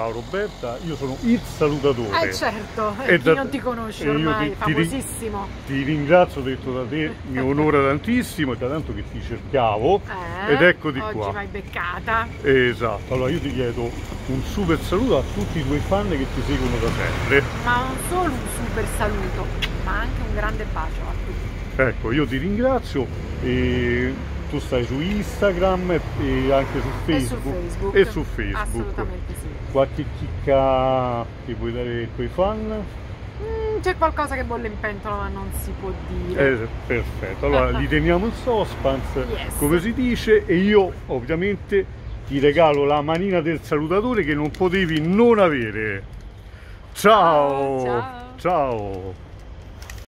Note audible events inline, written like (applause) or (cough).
Ciao Roberta, io sono il salutatore. Eh certo, E chi da- non ti conosce ormai, ti- ti famosissimo. Ti ringrazio, detto da te, mi (laughs) onora tantissimo, è da tanto che ti cercavo Eh, ed eccoti oggi qua. vai beccata. Esatto, allora io ti chiedo un super saluto a tutti i tuoi fan che ti seguono da sempre. Ma non solo un super saluto, ma anche un grande bacio a tutti. Ecco, io ti ringrazio e tu stai su Instagram e anche su E su Facebook. Facebook. E su Facebook. Assolutamente sì. Qualche chicca che vuoi dare ai tuoi fan? Mm, c'è qualcosa che bolle in pentola ma non si può dire. Eh, perfetto, allora (laughs) li teniamo in suspense, Yes. come si dice, e io ovviamente ti regalo la manina del salutatore che non potevi non avere. Ciao! Ciao. Ciao.